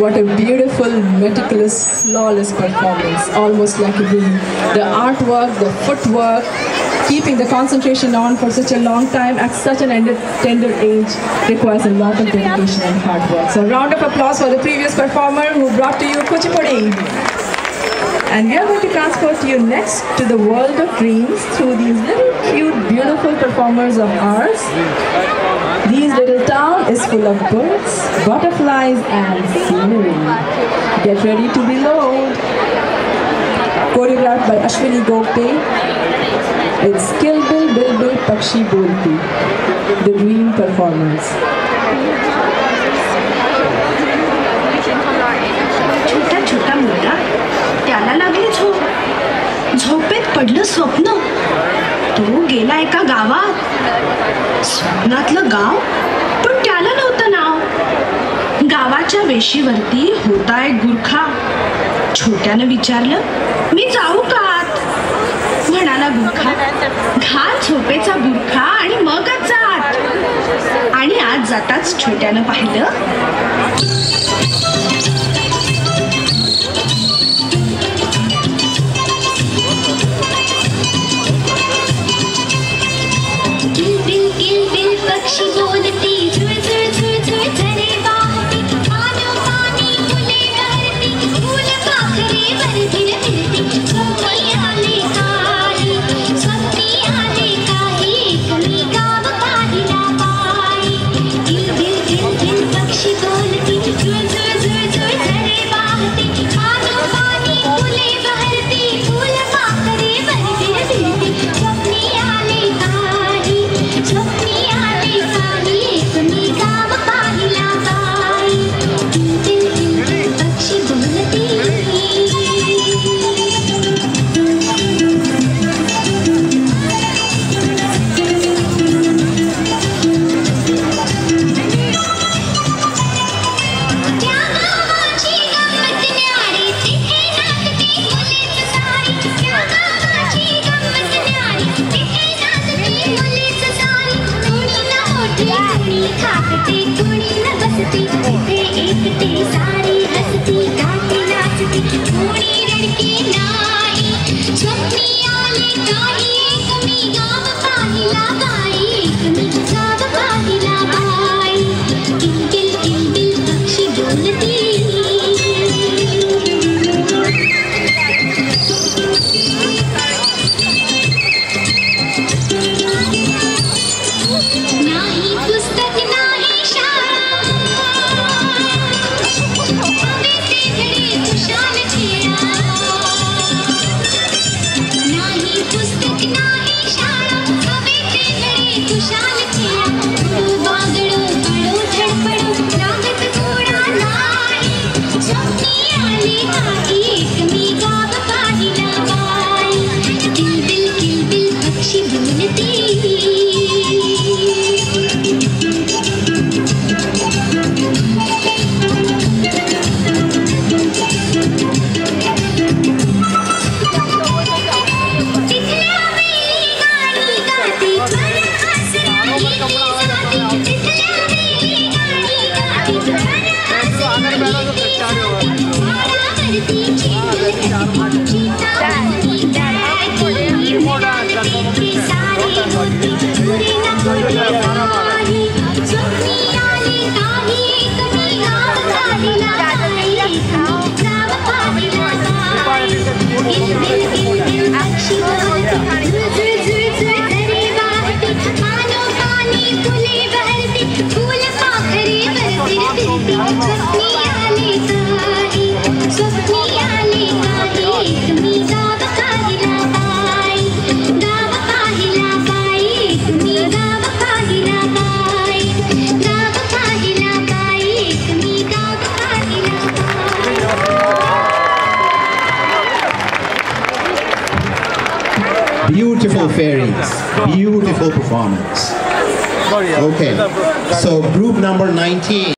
What a beautiful, meticulous, flawless performance. Almost like a dream. The artwork, the footwork, keeping the concentration on for such a long time at such an ender- tender age requires a lot of dedication and hard work. So, round of applause for the previous performer who brought to you Kuchipudi. And we are going to transport you next to the world of dreams through these little cute, beautiful performers of ours. This little town is full of birds, butterflies, and scenery. Get ready to be loved. Choreographed by Ashwini Gopte, it's Kilbil Pakshi Bolti, the dream performers. पडलं स्वप्न. तो गेला एका गावात? स्वप्नातलं गाव? पण त्याला नव्हतं नाव. गावाच्या वेशीवरती होता एक गुरखा. छोट्यानं विचारलं मी जाऊ का आत? म्हणाला गुरखा घाल झोपेचा गुरखा आणि मगच जात. आणि आज जाताच छोट्यानं पाहिलं काही एक मी गाव पाहिला Beautiful fairies. Beautiful performance. Okay. So group number 19.